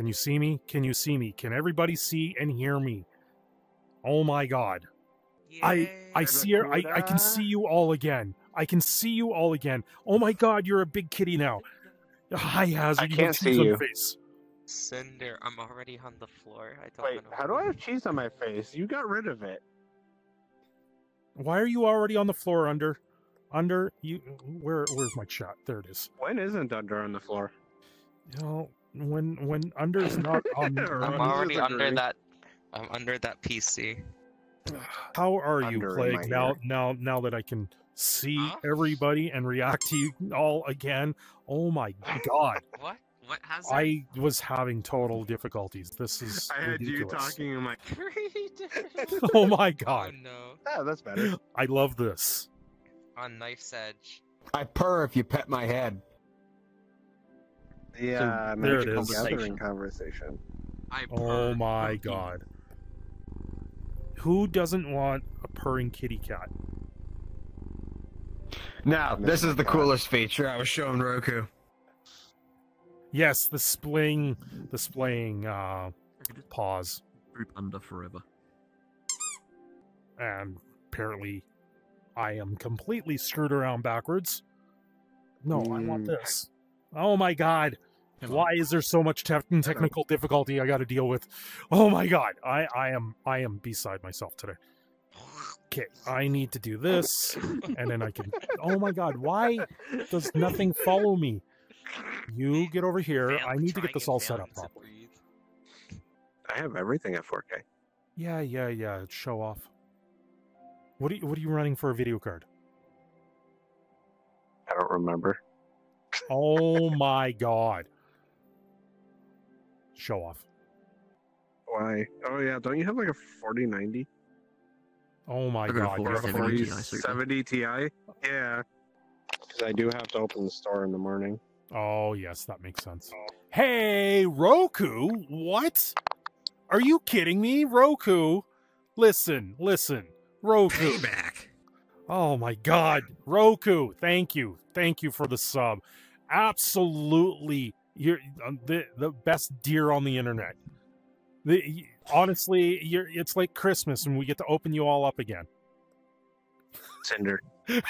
Can you see me? Can you see me? Can everybody see and hear me? Oh my god. I I see her. I, I can see you all again. I can see you all again. Oh my god, you're a big kitty now. Hi Hazard. I you can't see on your you. face. Cinder, I'm already on the floor. I don't Wait, know how do I have cheese on my face? You got rid of it. Why are you already on the floor under? Under you where where's my shot? There it is. When isn't under on the floor? You know, when when under is not on I'm Ron already disagree. under that. I'm under that PC. How are you, Thunder in my Plague? Now, ear. now, now that I can see Huh? everybody and react to you all again. Oh my god! What? What has I was having total difficulties. This is I had you ridiculous. talking in my. Oh, oh my Oh god! no! Oh, that's better. I love this. On knife's edge. I purr if you pet my head. The uh, there it magical gathering conversation. I Oh my god! Who doesn't want a purring kitty cat? Now, this is the God. coolest feature I was showing Roku. Yes, displaying displaying uh, I could just paws, group under forever. and apparently, I am completely screwed around backwards. No, I want Mm. this. Oh my god! Come on. Why is there so much tech technical difficulty I got to deal with? Oh my god, I I am I am beside myself today. Okay, I need to do this, and then I can. Oh my god, why does nothing follow me? You get over here. I need to get this all set up properly. I have everything at 4K. Yeah, yeah, yeah. Show off. What are you, what are you running for a video card? I don't remember. Oh my god. Show off. Why? Oh yeah, don't you have like a 4090 Oh my I've god. you have a 4070 40 Ti, Ti? Yeah. Because I do have to open the store in the morning. Oh, yes, that makes sense. Oh. Hey, Roku, what? Are you kidding me? Roku, listen, listen. Roku. Payback. Oh my god. Roku, thank you. Thank you for the sub. Absolutely. You're uh, the the best deer on the internet. The, honestly, you're it's like Christmas and we get to open you all up again. Cinder, Hey,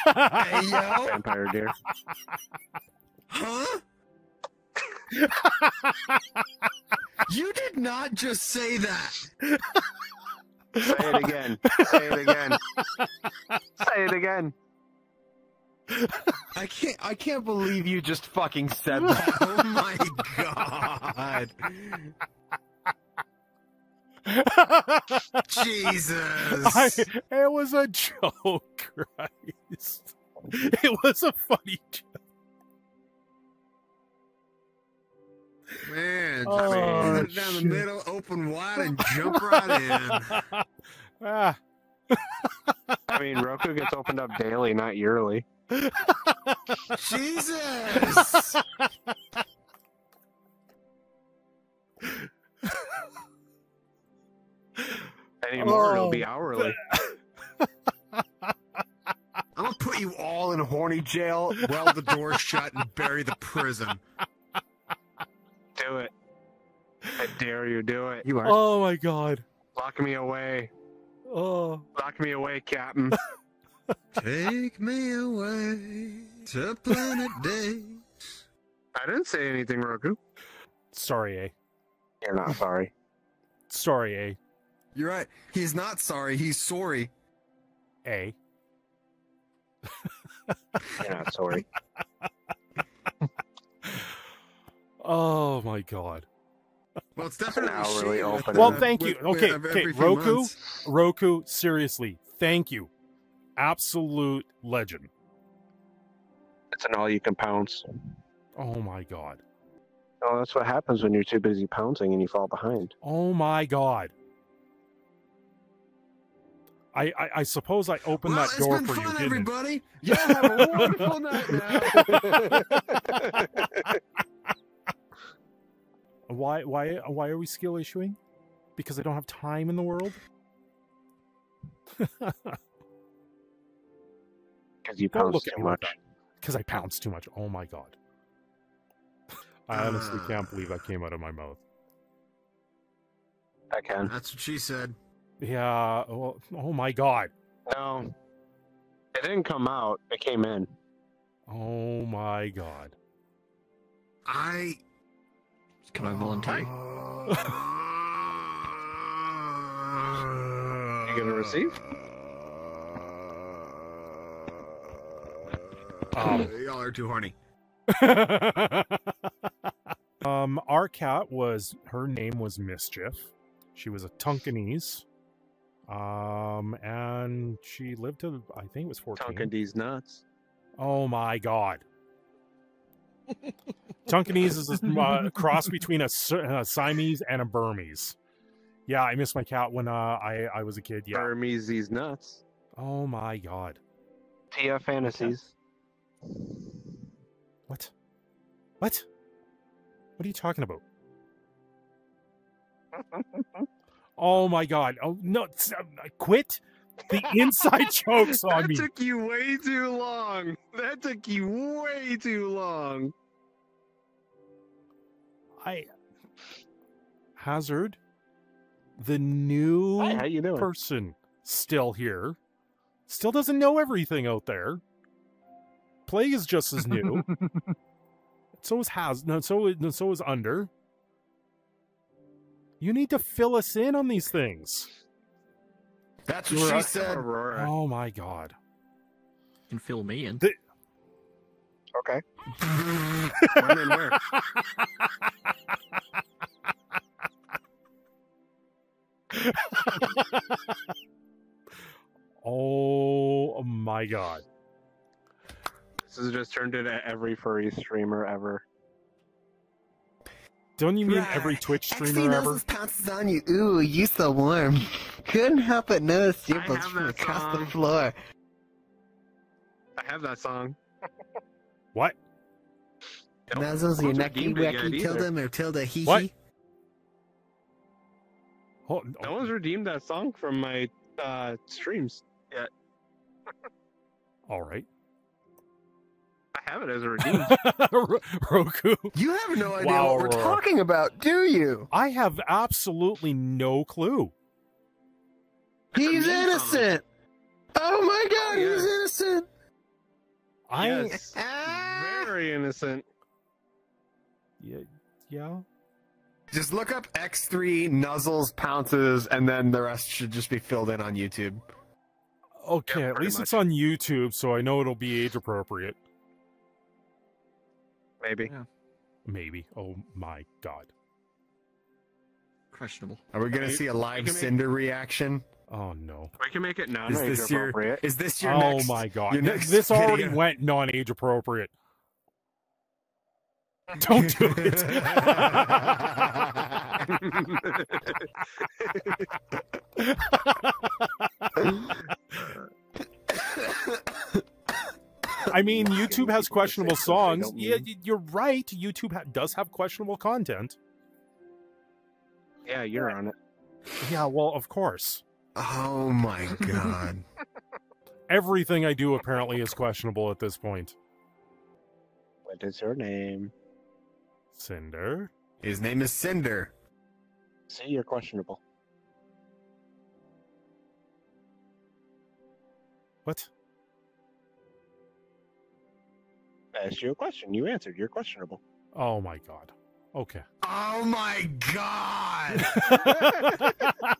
yo. vampire deer. Huh? You did not just say that. Say it again. Say it again. Say it again. I can't. I can't believe you just fucking said that. oh my god. Jesus. I, it was a joke, Christ. It was a funny joke. Man, Oh, just put it down the middle, open wide, and jump right in. ah, I mean, Roku gets opened up daily, not yearly. Jesus. Anymore, it'll be Oh. hourly. I'm gonna put you all in a horny jail, weld the door shut, and bury the prison. Do it. I dare you, do it. You are. oh my god. Lock me away. Oh. Lock me away, Captain. Take me away to planet day. I didn't say anything, Roku. Sorry, eh? You're not sorry. Sorry, eh? You're right. He's not sorry. He's sorry. A. You're not sorry. Oh my god. Well, it's definitely definitely hourly open. Well, thank you. with- with Okay, okay, Roku? months. Roku, seriously, thank you. Absolute legend. It's an all you can pounce. Oh my god. Oh, that's what happens when you're too busy pouncing and you fall behind. Oh my god. I I, I suppose I opened well, that door for fun, you, didn't it? everybody. Yeah, have a wonderful night now. Why why why are we skill issuing? Because I don't have time in the world? Because you Don't pounce look at too me much. Because I pounced too much. Oh my god. I honestly Ah. can't believe that came out of my mouth. Yeah, Ken. That's what she said. Yeah. Well, oh my god. No, it didn't come out. It came in. Oh my god. I. Can I volunteer? You gonna receive? Um. Y'all are too horny. um, our cat was her name was Mischief. She was a Tonkinese. Um, and she lived to I think it was fourteen. Tonkin these nuts. Oh my god. Tonkinese is a uh, cross between a, a Siamese and a Burmese. Yeah, I missed my cat when uh, I I was a kid. Yeah. Burmese these nuts. Oh my god. TF fantasies. What? What? What are you talking about? oh my god. Oh no, uh, quit. The inside jokes on that me. took you way too long. That took you way too long. I Hazard the new Hi, how you doing? person still here. Still doesn't know everything out there. Plague is just as new. so is Has no so is- no, so is Under. You need to fill us in on these things. That's You're what she right. said. Aurora. Oh my god. Can fill me in. Okay. when and where? has just turned into every furry streamer ever. Don't you mean Right. every Twitch Actually streamer ever? noses pounces on you. Ooh, you so warm. Couldn't help but notice your I bones from that across the floor. I have that song. What? Nope. Nuzzles your Wasn't necky redeemed it yet wacky either. tilde or tilde hee What? hee. Oh, No one's redeemed that song from my uh, streams yet. all right. I have it as a redeemed. Ro- Roku. You have no idea Wow, what we're Aurora. talking about, do you? I have absolutely no clue. He's innocent. Oh my god, Oh, yeah. he's innocent. I yes. Ah. Very innocent. yeah, yeah. Just look up X3 nuzzles pounces, and then the rest should just be filled in on YouTube. Okay, Yeah, at least much. it's on YouTube, so I know it'll be age appropriate. Maybe. Maybe. Oh my god. Questionable. Are we gonna You- see a live can make- Cinder reaction? Oh no. We can make it non Is age this your? appropriate. Is this your? oh next, my god. your next This already video? went non-age appropriate. Don't do it. I mean, YouTube has questionable songs. Yeah, you're right. YouTube ha- does have questionable content. yeah, you're on it. Yeah, well, of course. oh my god! Everything I do apparently is questionable at this point. What is her name? Cinder. His name is Cinder. See, you're questionable. What? I asked you a question. You answered. You're questionable. Oh my god. Okay. Oh my god!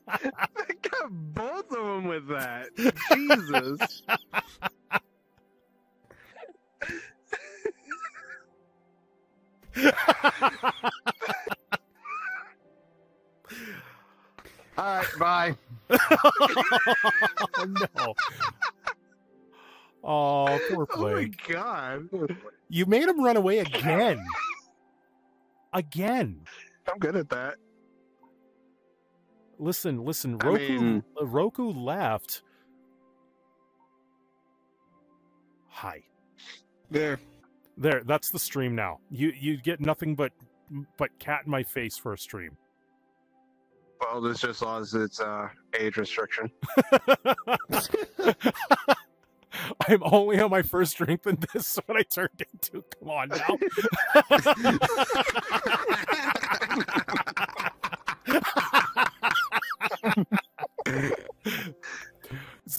I got both of them with that. Jesus. All right, bye. oh no. Oh, poor Oh my god. You made him run away again. Again. I'm good at that. Listen, listen. I Roku, mean- uh, Roku left. Hi. There. There, that's the stream now. You you get nothing but but cat in my face for a stream. Well, this just laws its uh, age restriction. I'm only on my first drink than this is what I turned into. Come on now.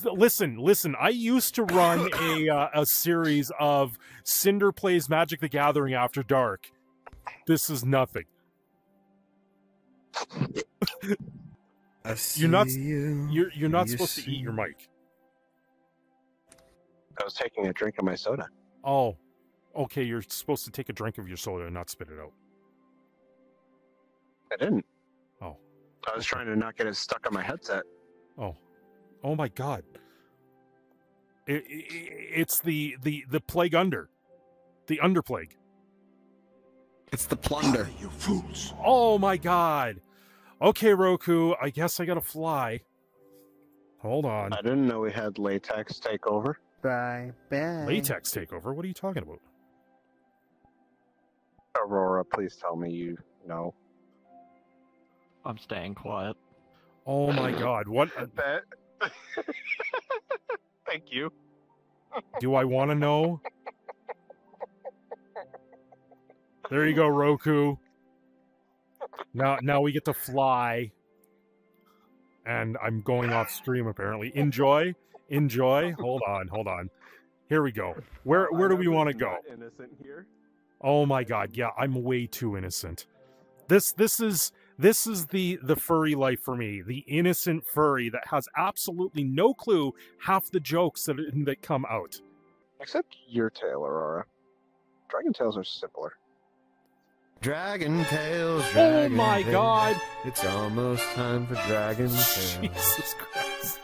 listen, listen. I used to run a uh, a series of Cinder plays Magic the Gathering after dark. This is nothing. You're not you. are you're, you're not you supposed see. to eat your mic. I was taking a drink of my soda. Oh, okay. You're supposed to take a drink of your soda and not spit it out. I didn't. Oh. I was trying to not get it stuck on my headset. Oh, oh my God! It, it, it's the the the plague under, the under plague. It's the plunder. You fools. Oh my God! Okay, Roku. I guess I gotta fly. Hold on. I didn't know we had latex take over. Bye bye. Latex takeover. What are you talking about? Aurora, please tell me you know. I'm staying quiet. Oh my God! What That. Thank you. do I want to know? There you go, Roku. Now, now we get to fly, and I'm going off stream. Apparently, enjoy, enjoy. Hold on, hold on. Here we go. Where where do we want to go? Innocent here. Oh my god, yeah, I'm way too innocent. This this is this is the the furry life for me. The innocent furry that has absolutely no clue half the jokes that that come out. Except your tail, Aurora. Dragon tails are simpler. Dragon tales. Oh my tales. god. It's almost time for dragon tails. Jesus Christ.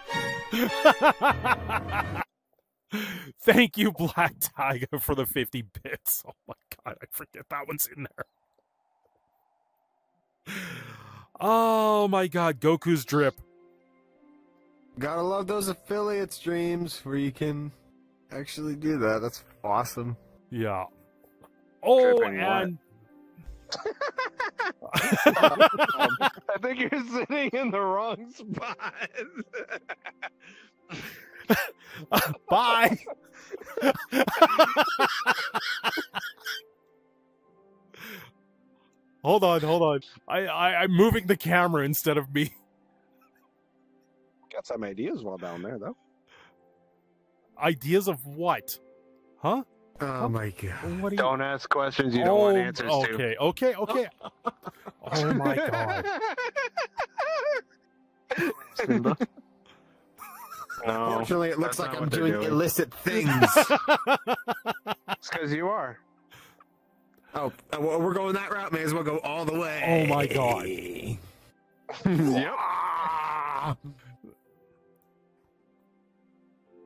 Thank you, Black Tiger, for the 50 bits. Oh my god, I forget that one's in there. Oh my god, Goku's drip. Gotta love those affiliate streams where you can actually do that. That's awesome. Yeah. Oh, Dripping and I think you're sitting in the wrong spot. bye. hold on, hold on. I, I I'm moving the camera instead of me. Got some ideas while down there, though. Ideas of what? Huh? Oh my god. What you? Don't ask questions you don't want answers to. okay, okay, okay. Oh my god. Cinder. No, Fortunately, it looks like I'm doing, doing. illicit things. it's because you are. oh, uh, well, we're going that route. May as well go all the way. Oh my god. yep.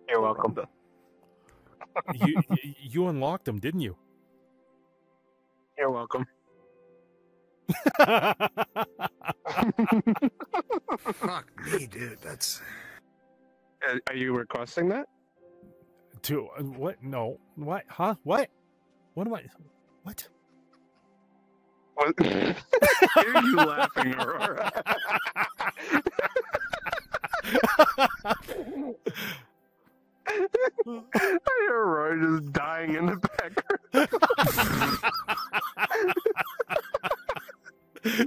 You're welcome. You, you you unlocked them, didn't you? You're welcome. Fuck me, dude. That's. Uh, Are you requesting that? to uh, what? No. What? Huh? What? What am I? What? What? Hear you laughing, Aurora. I hear Aurora just dying in the background.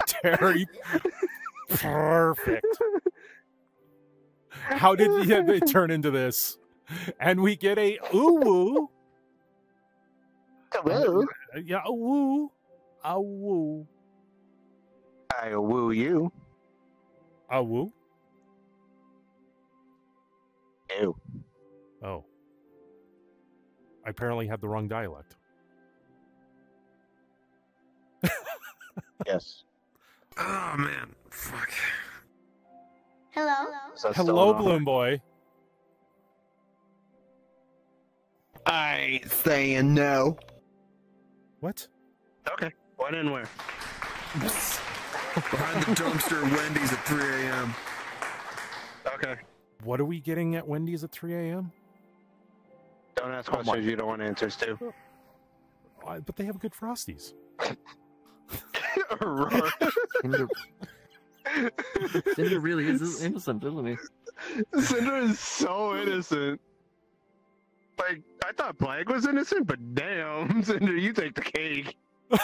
Terry. Perfect. How did yeah, they turn into this? And we get a ooh woo. Hello. Yeah, a woo. A woo. I woo you. A woo. Ew. Oh. I apparently had the wrong dialect. Yes. Oh man. Fuck. Hello. Is that still Hello. Bloom Boy. I ain't saying no. What? Okay. When and where? Behind the dumpster, Wendy's at 3 a.m. Okay. What are we getting at Wendy's at 3 a.m.? Don't ask Oh my- questions you don't want answers to. But they have good Frosties. Aurora. Cinder, Cinder really is innocent, isn't he? Cinder is so innocent. Like, I thought Plague was innocent, but damn, Cinder, you take the cake.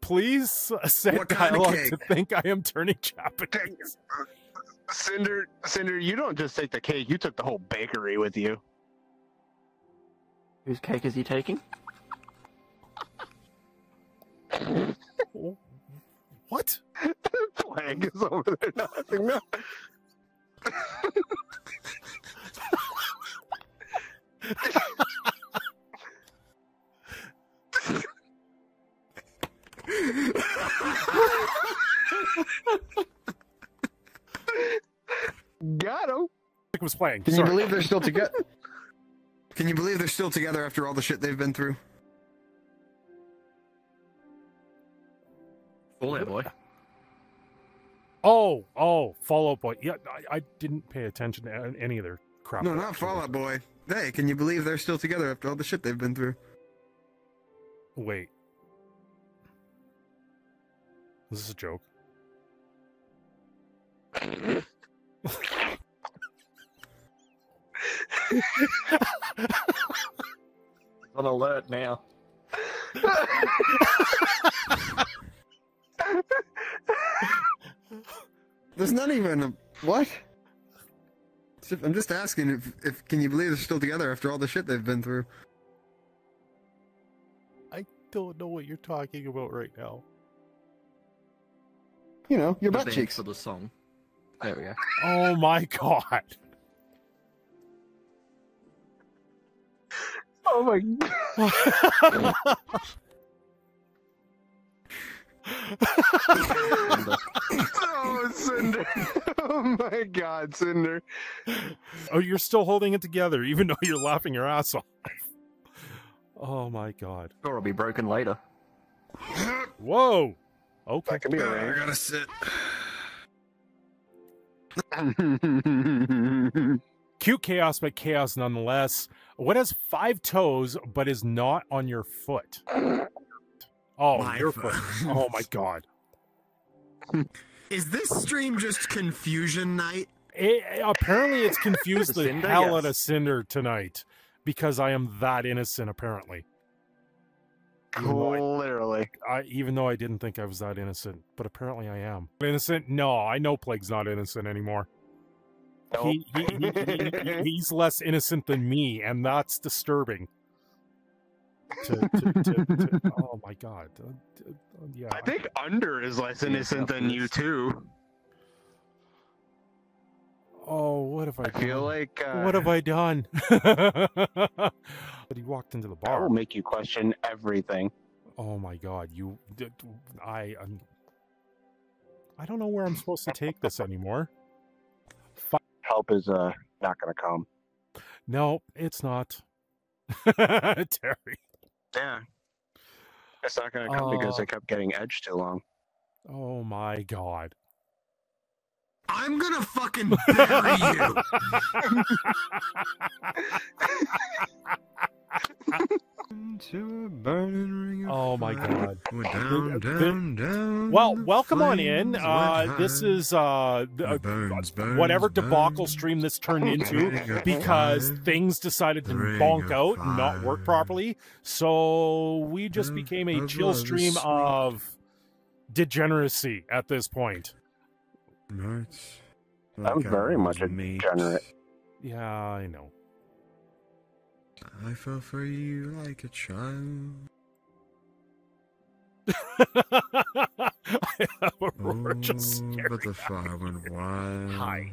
Please set What kind of cake? to think I am turning Japanese. Cinder, Cinder, you don't just take the cake. You took the whole bakery with you. Whose cake is he taking? What? Plague is over there nothing. No. Got him. It was playing. Can you believe they're still together? Can you believe they're still together after all the shit they've been through? Fall Out Boy. Oh, oh, Fall Out Boy. Yeah, I, I didn't pay attention to any of their crap. No, not Fall Out Boy. Hey, can you believe they're still together after all the shit they've been through? Wait. Is this a joke? On alert now. There's not even a what? I'm just asking if, if can you believe they're still together after all the shit they've been through? I don't know what you're talking about right now. You know, your The butt band cheeks. for the song. There we go. Oh my god. Oh my god. Oh, Cinder. Oh my god, Cinder. oh, you're still holding it together, even though you're laughing your ass off. Oh my god. Sure, it'll be broken later. Whoa. Okay. That could be a I ring. gotta sit. Cute chaos, but chaos nonetheless. What has five toes but is not on your foot? Oh, My your foot. foot. Oh my god. Is this stream just confusion night? It, apparently, it's confused the Cinder, hell yes. out of Cinder tonight because I am that innocent. Apparently, Even I- Literally. I, even though I didn't think I was that innocent, but apparently I am innocent. No, I know Plague's not innocent anymore. He, he, he, he- he's less innocent than me, and that's disturbing. To, to, to, oh my god! Uh, uh, yeah, I think Under is less innocent than you too. Oh, what have I? I feel like uh, What have I done? but he walked into the that bar. will make you question everything. Oh my god, you I I'm, I don't know where I'm supposed to take this anymore. Help is uh not gonna come. No, it's not. Terry. Yeah. It's not gonna come because Oh. they kept getting edged too long. Oh my god. I'm gonna fucking bury you. Oh my god. Down, The- down, down, Well, welcome on in. Uh this is uh uh, Burns, burns, whatever debacle burns. stream this turned into because fire. things decided to Ring bonk out and not work properly. So we just Of- became a chill stream sweet. of degeneracy at this point. Nights I'm like very much a was made. degenerate. Yeah, I know. I fell for you like a child. I have a roar just Oh, but the fire went wild. Hi.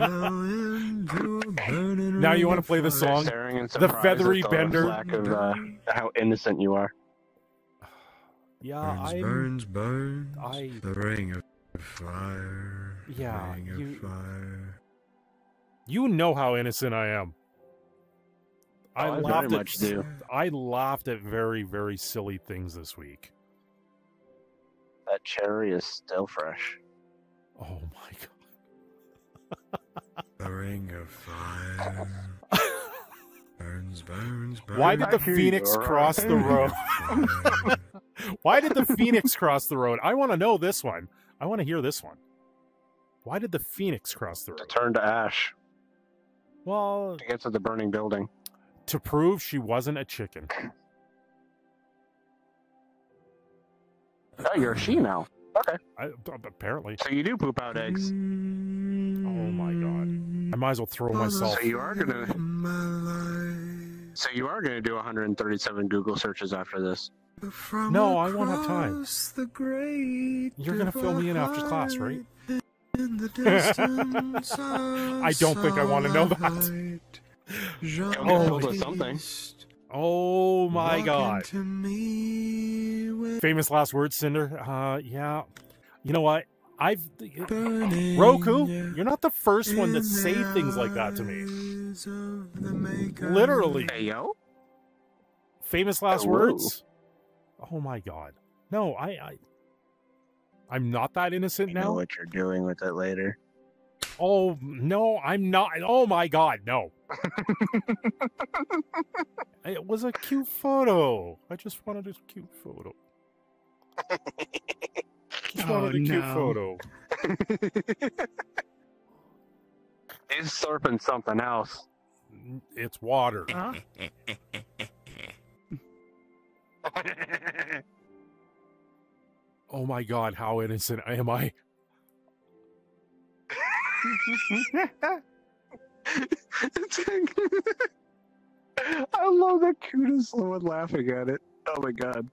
Into a burning Now you wanna play the song? The feathery bender. lack of uh, how innocent you are. Yeah, Burns, I'm. burns, burns. I- The ring of fire. Yeah, Ring of you- fire. You know how innocent I am. I I very laughed much at. do. I laughed at very, very silly things this week. That cherry is still fresh. Oh my god. The ring of fire. Burns, burns, burns. Why did the I phoenix cross the road? Why did the phoenix cross the road? I want to know this one. I want to hear this one. Why did the phoenix cross the road? To turn to ash Well, to get to the burning building. To prove she wasn't a chicken. Oh, you're a she now. Okay. I, apparently, So you do poop out eggs. oh my god, I might as well throw myself. So you are gonna. So you are gonna do 137 Google searches after this. No, I won't have time. You're gonna fill me in after class, right? I don't think I want to know that. You'll get Oh, filled with something. Oh my god. Famous last words, Cinder. Uh, yeah. You know what? I've Roku. You're not the first one to say things like that to me. Literally. Hey yo. Famous last Hello. words. Oh my god. No, I, I I'm not that innocent You know now. what you're doing with it later. Oh no, I'm not. Oh my god, no. it was a cute photo. I just wanted a cute photo. Just Oh, wanted a cute no. photo. He's slurping something else. It's water. Oh my god, how innocent am I? I love that Kuda's the one laughing at it. Oh my god.